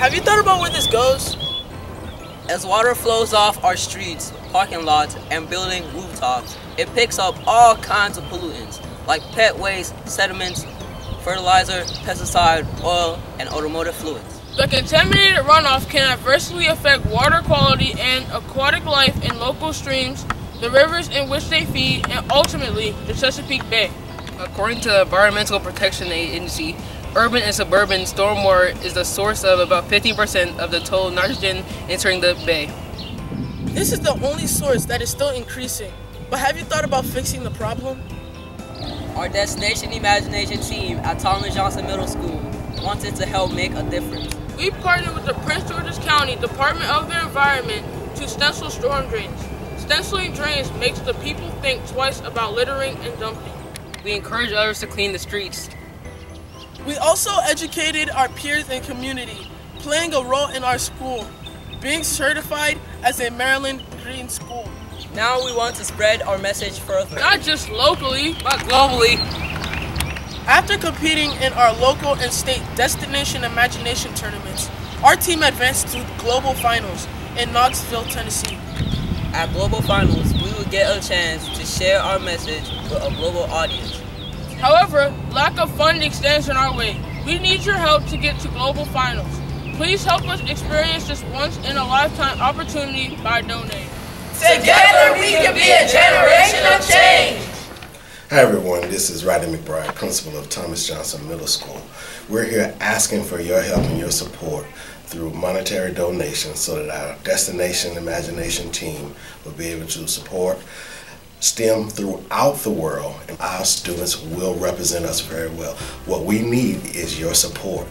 Have you thought about where this goes? As water flows off our streets, parking lots, and building rooftops, it picks up all kinds of pollutants like pet waste, sediments, fertilizer, pesticide, oil, and automotive fluids. The contaminated runoff can adversely affect water quality and aquatic life in local streams, the rivers in which they feed, and ultimately the Chesapeake Bay. According to the Environmental Protection Agency, urban and suburban stormwater is the source of about 15% of the total nitrogen entering the bay. This is the only source that is still increasing. But have you thought about fixing the problem? Our Destination Imagination team at Thomas Johnson Middle School wanted to help make a difference. We partnered with the Prince George's County Department of the Environment to stencil storm drains. Stenciling drains makes the people think twice about littering and dumping. We encourage others to clean the streets. We also educated our peers and community, playing a role in our school, being certified as a Maryland Green School. Now we want to spread our message further. Not just locally, but globally. After competing in our local and state Destination Imagination tournaments, our team advanced to global finals in Knoxville, Tennessee. At global finals, we will get a chance to share our message with a global audience. However, lack of funding stands in our way. We need your help to get to global finals. Please help us experience this once in a lifetime opportunity by donating. Together we can be a generation of change. Hi everyone, this is Rodney McBride, principal of Thomas Johnson Middle School. We're here asking for your help and your support through monetary donations so that our Destination Imagination team will be able to support STEM throughout the world and our students will represent us very well. What we need is your support.